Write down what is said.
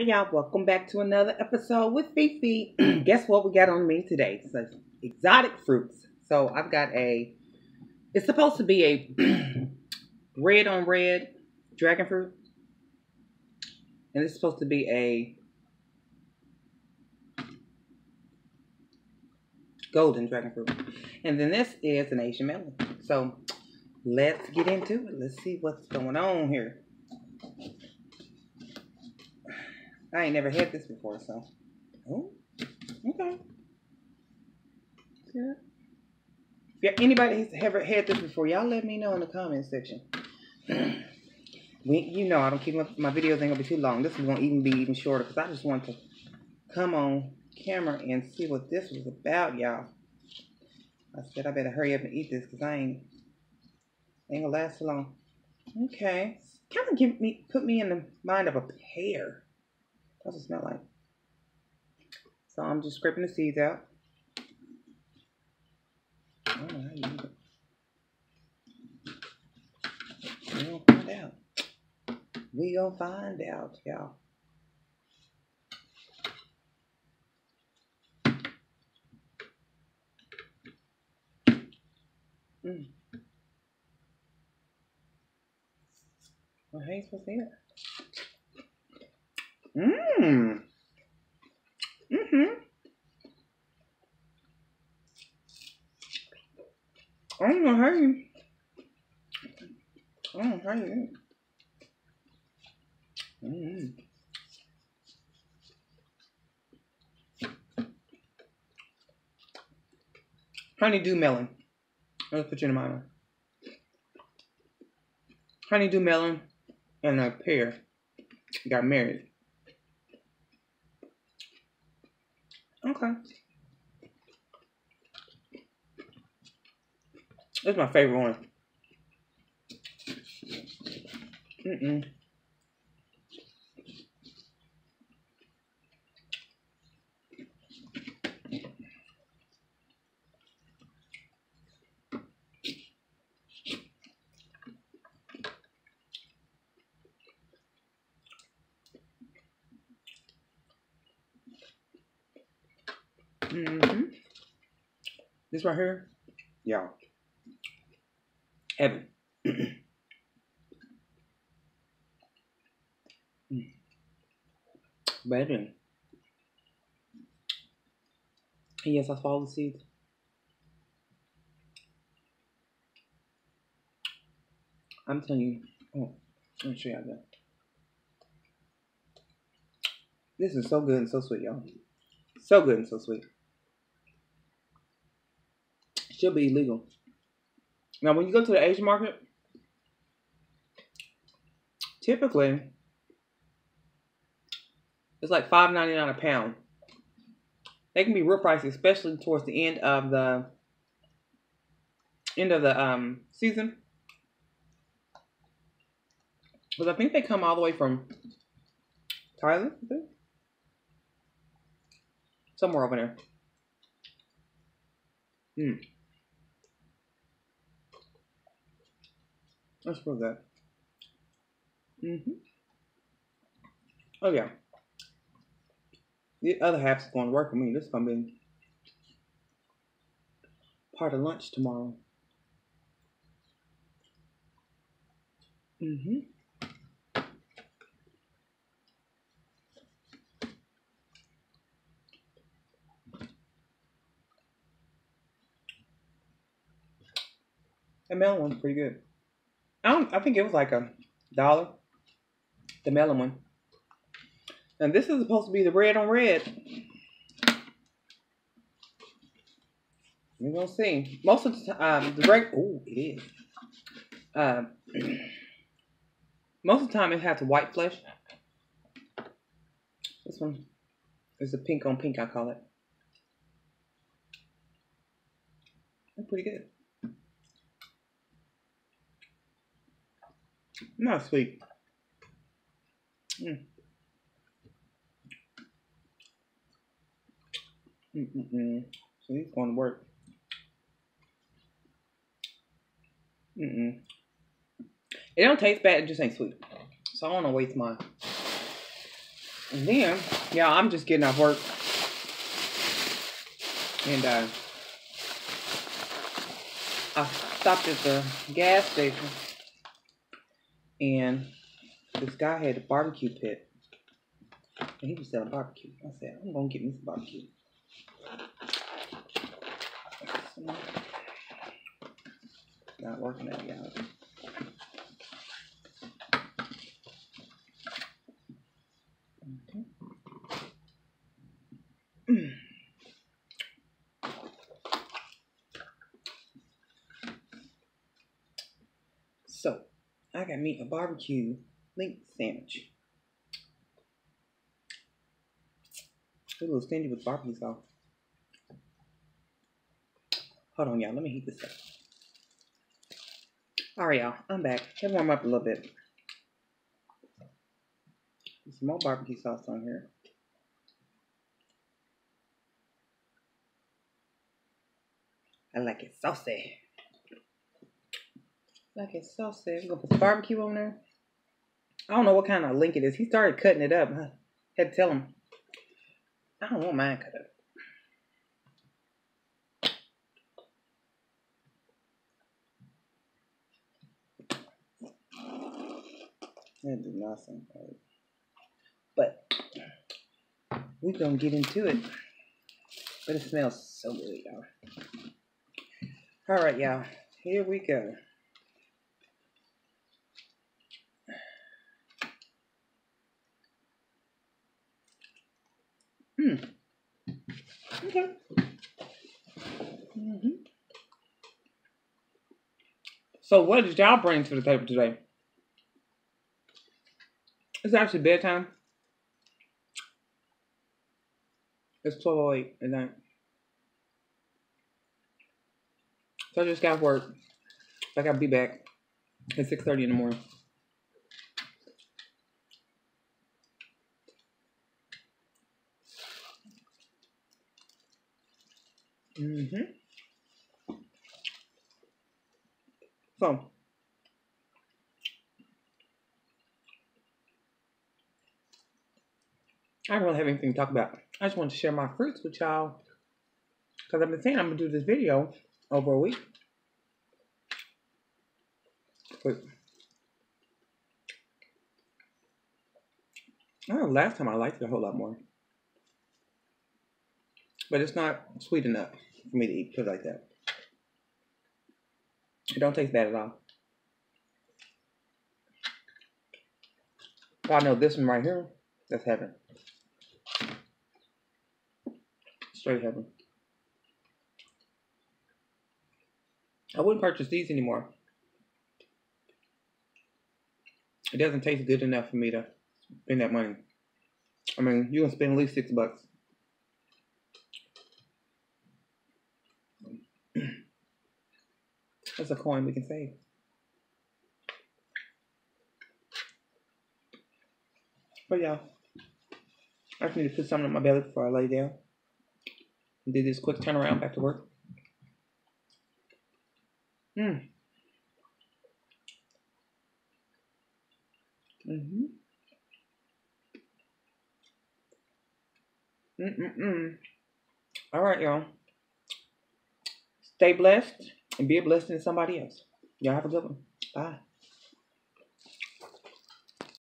Hey y'all, welcome back to another episode with Fefe. Guess what we got on me today? So exotic fruits. So I've got a it's supposed to be a red on red dragon fruit. And it's supposed to be a golden dragon fruit. And then this is an Asian melon. So let's get into it. Let's see what's going on here. I ain't never had this before, so. Oh, okay. Yeah. If anybody's ever had this before, y'all let me know in the comment section. we, you know, I don't keep my, my videos ain't gonna be too long. This is gonna even be even shorter because I just want to come on camera and see what this was about, y'all. I said I better hurry up and eat this because I ain't ain't gonna last long. Okay, kind of give me put me in the mind of a pear. What's it smell like? So I'm just scraping the seeds out. We gonna find out. We gonna find out, y'all. Mm. Well, how you supposed to eat it? Mmm. Mm-hmm. I don't know how you. I don't know how you. Mm-hmm. Honeydew melon. Let's put you in mind. Honeydew melon and a pear got married. Okay. This is my favorite one. Mm-mm. Mm-hmm. This right here, y'all. Heaven. Better. Yes, I swallowed the seeds. I'm telling you. Oh, let me show y'all that. This is so good and so sweet, y'all. So good and so sweet. Should be illegal. Now, when you go to the Asian market, typically it's like five ninety nine a pound. They can be real pricey, especially towards the end of the end of the um, season. Because I think they come all the way from Thailand, somewhere over there. Hmm. Let's prove that. Mm-hmm. Oh yeah. The other half's going to work for me. This is going to be part of lunch tomorrow. Mm-hmm. That melon one's pretty good. I don't. I think it was like a dollar. The melon one. And this is supposed to be the red on red. We're gonna see. Most of the time, um, the red. Oh, it is. Um, most of the time, it has a white flesh. This one is a pink on pink. I call it. That's pretty good. Not sweet. Mm. Mm-mm-mm. So he's going to work. Mm-mm. It don't taste bad. It just ain't sweet. So I don't want to waste my And then, yeah, I'm just getting off work. And uh, I stopped at the gas station. And this guy had a barbecue pit. And he was selling barbecue. I said, I'm to get me some barbecue. Not working out, y'all. So, I got me a barbecue link sandwich. A little stingy with barbecue sauce. Hold on, y'all. Let me heat this up. All right, y'all. I'm back. Let warm up a little bit. Some more barbecue sauce on here. I like it saucy. Like it saucy. I'm gonna put some barbecue on there. I don't know what kind of link it is. He started cutting it up. I had to tell him. I don't want mine cut up. That did not sound right. But we're gonna get into it. But it smells so good, y'all. Alright, y'all. Here we go. Hmm. Okay. Mm-hmm. So what did y'all bring to the table today? It's actually bedtime. It's 12.08 at night. So I just got work. I gotta be back at 6.30 in the morning. Mm-hmm. So, I don't really have anything to talk about. I just want to share my fruits with y'all. Because I've been saying I'm going to do this video over a week. But, I know, last time I liked it a whole lot more. But it's not sweet enough for me to eat, put it like that. It don't taste bad at all. I know this one right here, that's heaven. Straight heaven. I wouldn't purchase these anymore. It doesn't taste good enough for me to spend that money. I mean, you're gonna spend at least six bucks. That's a coin we can save. But yeah, I just need to put something in my belly before I lay down. And do this quick turnaround back to work. Mm. Mm-hmm. Mm-mm-mm. All right, y'all. Stay blessed and be a blessing to somebody else. Y'all have a good one. Bye.